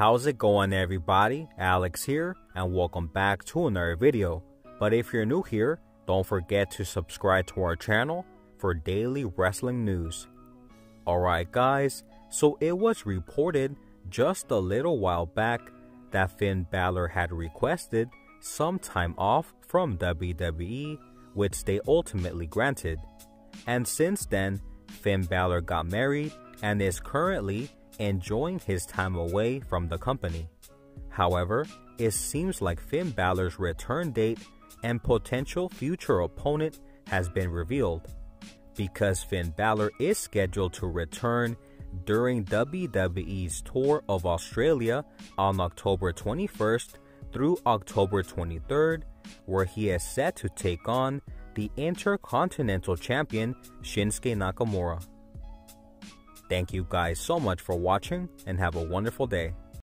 How's it going everybody? Alex here and welcome back to another video. But if you're new here, don't forget to subscribe to our channel for daily wrestling news. Alright guys, so it was reported just a little while back that Finn Balor had requested some time off from WWE, which they ultimately granted. And since then, Finn Balor got married and is currently enjoying his time away from the company. However, it seems like Finn Balor's return date and potential future opponent has been revealed. Because Finn Balor is scheduled to return during WWE's tour of Australia on October 21st through October 23rd, where he is set to take on the Intercontinental Champion Shinsuke Nakamura. Thank you guys so much for watching and have a wonderful day.